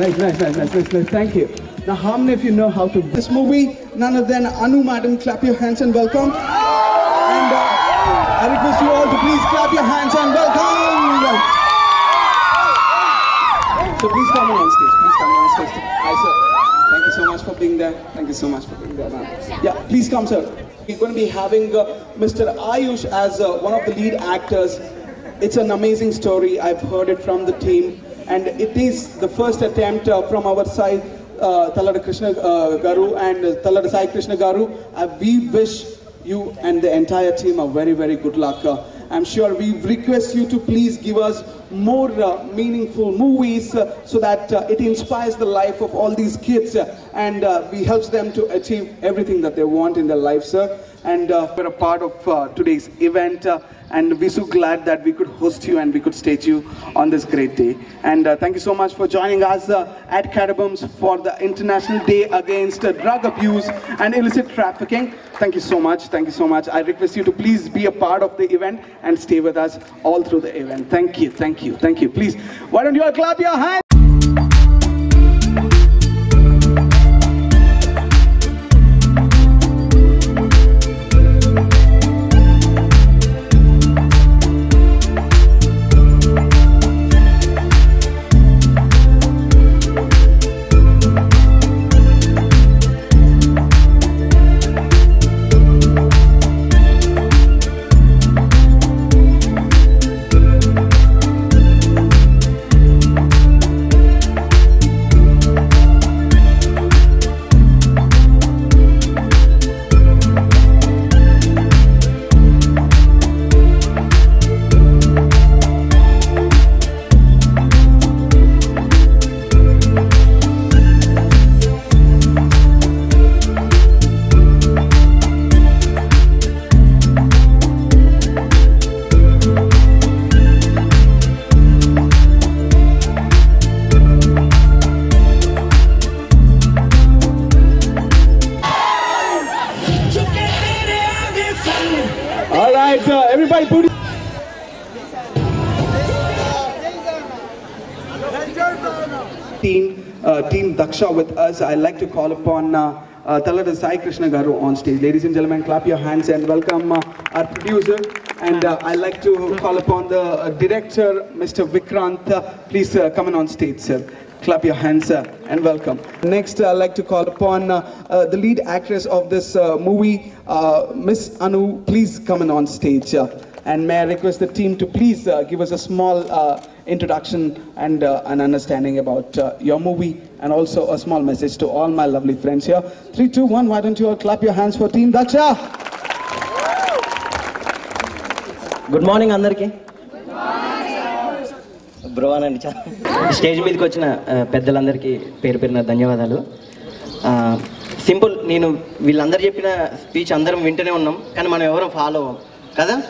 Nice, nice, nice, nice, nice. Thank you. Now, how many of you know how to this movie? None other than Anu, madam. Clap your hands and welcome. And uh, I request you all to please clap your hands and welcome. So please come on stage. Please come on stage. Hi, sir. Thank you so much for being there. Thank you so much for being there, ma'am. Yeah, please come, sir. We're going to be having uh, Mr. Ayush as uh, one of the lead actors. It's an amazing story. I've heard it from the team, and it is the first attempt uh, from our side. Uh, Talada Krishna uh, Garu and uh, Talada Sai Krishna Garu. We wish you and the entire team a very, very good luck. I'm sure we request you to please give us more uh, meaningful movies uh, so that uh, it inspires the life of all these kids and we helps them to achieve everything that they want in their life, sir. And uh, we're a part of uh, today's event. Uh, and we're so glad that we could host you and we could stage you on this great day. And uh, thank you so much for joining us uh, at Catabombs for the International Day Against uh, Drug Abuse and Illicit Trafficking. Thank you so much. Thank you so much. I request you to please be a part of the event and stay with us all through the event. Thank you. Thank you. Thank you. Please, why don't you all clap your hands? Everybody it. Team, uh, team Daksha with us. I'd like to call upon uh, uh, Sai Krishna Garu on stage. Ladies and gentlemen, clap your hands and welcome uh, our producer. And uh, I'd like to call upon the uh, director, Mr. Vikrant. Uh, please uh, come in on stage, sir clap your hands uh, and welcome. Next, I'd like to call upon uh, uh the lead actress of this uh, movie, uh, Miss Anu. Please come in on stage. and may I request the team to please give us a small introduction and an understanding about your movie and also a small message to all my lovely friends here. Three, two, one. why don't you all clap your hands for Team Daksha? Good morning, Andarki. బ్రోవాన్ చాలా. Stage మీదకి వచ్చిన పెద్దలందరికీ పేరు పేరున ధన్యవాదాలు. Simple నేను వీళ్ళందరూ చెప్పిన స్పీచ్ అందరం వింటూనే ఉన్నాం కానీ మనం ఎవరం ఫాలో అవ్వం. కదా?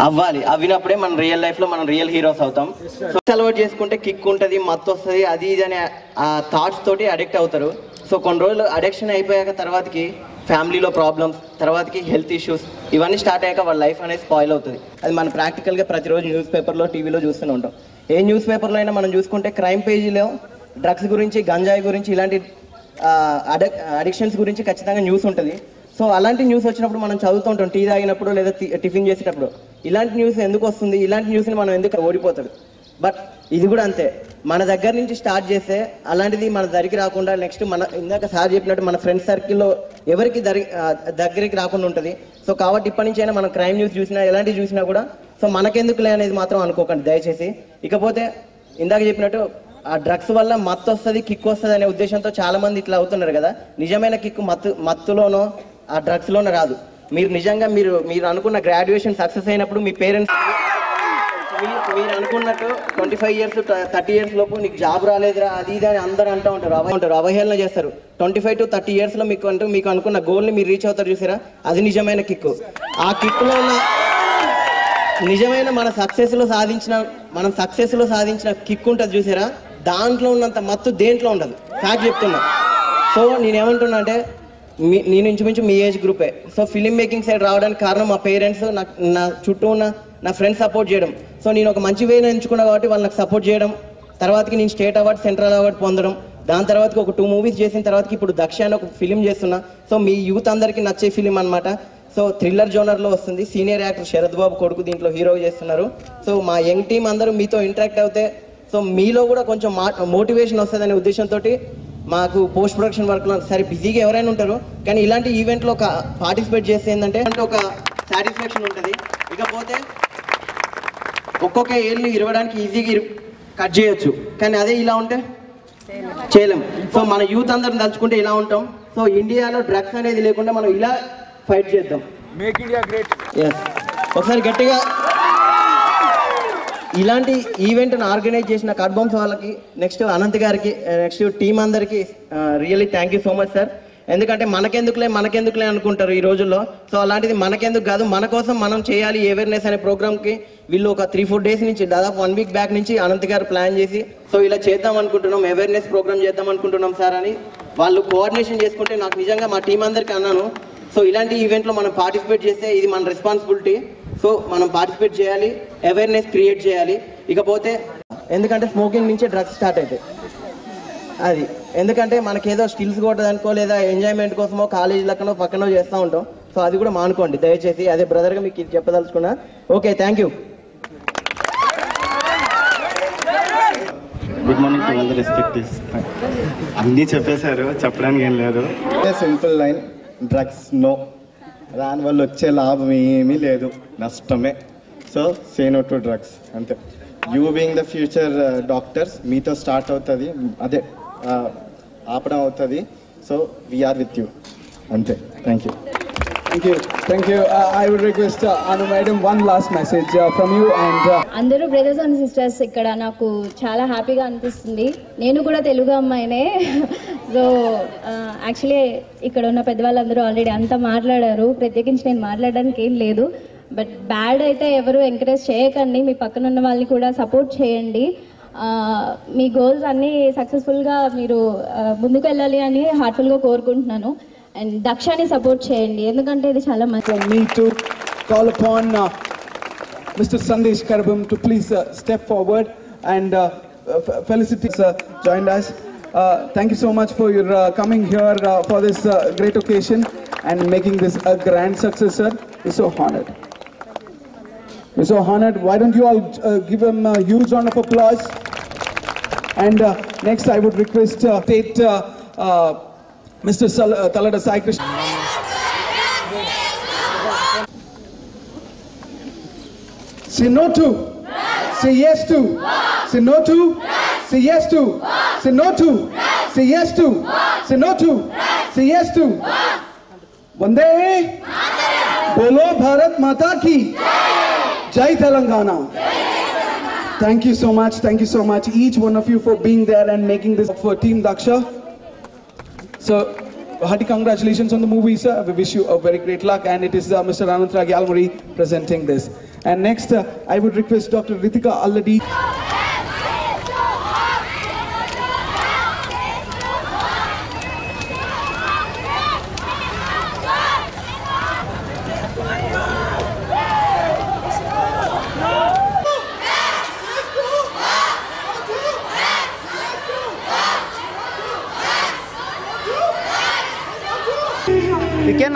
అవ్వాలి. అవినప్పుడే మనం రియల్ లైఫ్లో మనం రియల్ హీరోస్ అవుతాం. సో అలవాటు చేసుకుంటే కిక్ ఉంటుంది మత్తు వస్తుంది అది ఇది అనే ఆ థాట్స్ తోటి అడిక్ట్ అవుతారు. సో కొన్ని రోజులు అడిక్షన్ అయిపోయాక తర్వాతకి ఫ్యామిలీలో ప్రాబ్లమ్స్ తర్వాతకి హెల్త్ ఇష్యూస్ ఇవన్నీ స్టార్ట్ అయ్యాక వాళ్ళ లైఫ్ అనేది స్పాయిల్ అవుతుంది. అది మనం ప్రాక్టికల్గా ప్రతిరోజు న్యూస్ పేపర్లో టీవీలో చూస్తూనే ఉంటాం. ఏ న్యూస్ పేపర్లో అయినా మనం చూసుకుంటే క్రైమ్ పేజీలో డ్రగ్స్ గురించి గంజాయి గురించి ఇలాంటి అడిక్షన్స్ గురించి ఖచ్చితంగా న్యూస్ ఉంటుంది. సో అలాంటి న్యూస్ వచ్చినప్పుడు మనం చదువుతూ ఉంటాం. టీ తాగినప్పుడు లేదా టిఫిన్ చేసేటప్పుడు. ఇలాంటి న్యూస్ ఎందుకు వస్తుంది? ఇలాంటి న్యూస్ని మనం ఎందుకు ఓడిపోతుంది బట్ ఇది కూడా అంతే. మన దగ్గర నుంచి స్టార్ట్ చేస్తే అలాంటిది మన దగ్గరికి రాకుండా నెక్స్ట్ మన ఇందాక సార్ చెప్పినట్టు మన ఫ్రెండ్ సర్కిల్లో ఎవరికి దరి దగ్గరికి రాకుండా ఉంటుంది. సో కాబట్టి ఇప్పటి నుంచి అయినా మనం క్రైమ్ న్యూస్ చూసినా ఎలాంటివి చూసినా కూడా సో మనకెందుకులే అనేది మాత్రం అనుకోకండి. దయచేసి ఇకపోతే ఇందాక చెప్పినట్టు ఆ డ్రగ్స్ వల్ల మత్తు వస్తుంది కిక్ వస్తుంది అనే ఉద్దేశంతో చాలా మంది ఇట్లా అవుతున్నారు కదా. నిజమైన కిక్ మత్తు మత్తులోనో ఆ డ్రగ్స్లోనో రాదు. మీరు నిజంగా మీరు మీరు అనుకున్న గ్రాడ్యుయేషన్ సక్సెస్ అయినప్పుడు మీ పేరెంట్స్ మీరు అనుకున్నట్టు twenty five years thirty years లోపు నీకు జాబ్ రాలేదురా అది ఇది అని అందరూ అంటూ ఉంటారు అవ ఉంటారు అవహేళన చేస్తారు. ట్వంటీ ఫైవ్ టు థర్టీ ఇయర్స్లో మీకు అంటూ మీకు అనుకున్న గోల్ని మీరు రీచ్ అవుతారు చూసారా? అది నిజమైన కిక్ ఆ కిక్లో ఉన్న నిజమైన మన సక్సెస్లో సాధించిన మనం సక్సెస్లో సాధించిన కిక్ ఉంటుంది చూసారా? దాంట్లో ఉన్నంత మత్తు దేంట్లో ఉండదు. ఫ్యాక్ట్ చెప్తున్నా. సో నేనేమంటున్నా అంటే మీ నేను ఇంచుమించు మీ ఏజ్ గ్రూపే సో ఫిలిం మేకింగ్ సైడ్ రావడానికి కారణం మా పేరెంట్స్ నాకు నా చుట్టూ ఉన్న నా ఫ్రెండ్స్ సపోర్ట్ చేయడం. సో నేను ఒక మంచి వేని ఎంచుకున్నా కాబట్టి వాళ్ళు నాకు సపోర్ట్ చేయడం. తర్వాతకి నేను స్టేట్ అవార్డ్ సెంట్రల్ అవార్డ్ పొందడం. దాని తర్వాత ఒక టూ మూవీస్ చేసిన తర్వాత ఇప్పుడు దక్ష అని ఒక ఫిలిం చేస్తున్నా. సో మీ యూత్ అందరికీ నచ్చే ఫిలిం అనమాట సో థ్రిల్లర్ జోనర్లో వస్తుంది. సీనియర్ యాక్టర్ శరద్ బాబు కొడుకు దీంట్లో హీరో చేస్తున్నారు. సో మా యంగ్ టీం అందరూ మీతో ఇంటరాక్ట్ అవుతే సో మీలో కూడా కొంచెం మా మోటివేషన్ వస్తుందనే ఉద్దేశంతో మాకు పోస్ట్ ప్రొడక్షన్ వర్క్లో సరే బిజీగా ఎవరైనా ఉంటారు. కానీ ఇలాంటి ఈవెంట్లో ఒక పార్టిసిపేట్ చేస్తే ఏంటంటే అంటే ఒక సాటిస్ఫాక్షన్ ఉంటుంది. ఇకపోతే ఒక్కొక్క ఏళ్ళు ఇరవడానికి ఈజీగా కట్ చేయొచ్చు. కానీ అదే ఇలా ఉంటే చేయలేం. సో మన యూత్ అందరం తలుచుకుంటే ఇలా ఉంటాం. సో ఇండియాలో డ్రగ్స్ అనేది లేకుండా మనం ఇలా ఫైట్ చేద్దాం. మేక్ ఇండియా గ్రేట్ ఎస్ ఒకసారి గట్టిగా ఇలాంటి ఈవెంట్ను ఆర్గనైజ్ చేసిన కడ్బోమ్స్ వాళ్ళకి నెక్స్ట్ అనంత్ గారికి నెక్స్ట్ టీం అందరికి really thank you so much sir ఎందుకంటే మనకెందుకులే మనకెందుకులే అనుకుంటారు ఈ రోజుల్లో. సో అలాంటిది మనకెందుకు కాదు మన కోసం మనం చేయాలి అవేర్నెస్ అనే ప్రోగ్రామ్కి. వీళ్ళు ఒక త్రీ ఫోర్ డేస్ నుంచి దాదాపు వన్ వీక్ బ్యాక్ నుంచి అనంత్ గారు ప్లాన్ చేసి సో ఇలా చేద్దాం అనుకుంటున్నాం అవేర్నెస్ ప్రోగ్రామ్ చేద్దాం అనుకుంటున్నాం సార్ అని వాళ్ళు కోఆర్డినేషన్ చేసుకుంటే నాకు నిజంగా మా టీం అందరికీ అన్నాను. సో ఇలాంటి ఈవెంట్లో మనం పార్టిసిపేట్ చేస్తే ఇది మన రెస్పాన్సిబిలిటీ సో మనం పార్టిసిపేట్ చేయాలి అవేర్నెస్ క్రియేట్ చేయాలి. ఇకపోతే ఎందుకంటే స్మోకింగ్ నుంచే డ్రగ్స్ స్టార్ట్ అవుతాయి. అది. ఎందుకంటే మనకేదో స్కిల్స్ కొట్టడానికో లేదా ఎంజాయ్మెంట్ కోసమో కాలేజ్ లెక్కనో పక్కనో చేస్తూ ఉంటాం. సో అది కూడా మానుకోండి. దయచేసి అదే బ్రదర్గా మీకు ఇది చెప్పదలుచుకున్నా. Okay thank you good morning to all the respectives అన్నీ చెప్పేశారు చెప్పడానికి ఏం లేదు. సింపుల్ లైన్ డ్రగ్స్ నో దాని వల్ల వచ్చే లాభం ఏమీ లేదు నష్టమే. So say no to drugs అంతే. You being the future doctors మీతో స్టార్ట్ అవుతుంది అదే. ఆపడం అవుతుంది. So we are with you అంతే. Thank you Thank you. Thank you. Uh, I would request uh, Anu Madam one last message uh, from you and అందరూ brothers and sisters ఇక్కడ నాకు చాలా హ్యాపీగా అనిపిస్తుంది. నేను కూడా తెలుగు అమ్మాయినే. సో యాక్చువల్లీ ఇక్కడ ఉన్న పెద్దవాళ్ళందరూ ఆల్రెడీ అంతా మాట్లాడారు. ప్రత్యేకించి నేను మాట్లాడడానికి ఏం లేదు. బట్ బ్యాడ్ అయితే ఎవరు ఎంకరేజ్ చేయకండి. మీ పక్కన ఉన్న వాళ్ళని కూడా సపోర్ట్ చేయండి. మీ గోల్స్ అన్నీ సక్సెస్ఫుల్గా మీరు ఆ, ముందుకు వెళ్ళాలి అని హార్ట్ఫుల్గా కోరుకుంటున్నాను అండ్ దక్షాని సపోర్ట్ చేయండి ఎందుకంటే ఇది చాలా మంచి from me to call upon uh, Mr. Sandesh Karabam to please uh, step forward and uh, uh, Felicity uh, joined us. Uh, thank you so much for your uh, coming here uh, for this uh, so honored. Why don't you all uh, give him a huge round of applause? And uh, next, I would request uh, State uh, uh, Mr. Sal- uh, Talada Sai Krishna. Say no to. Say yes to. Say no to. Say yes to. Say no to. Say yes to. Say no to. Say yes to. Vande. Bolo Bharat Mata ki. Jai Telangana. Thank you so much. Thank you so much, each one of you, for being there and making this for Team Daksha. So, hearty congratulations on the movie, sir. We wish you a very great luck. And it is uh, Mr. Anantra Gyalmuri presenting this. And next, uh, I would request Dr. Ritika Alladi. ¿Y quién?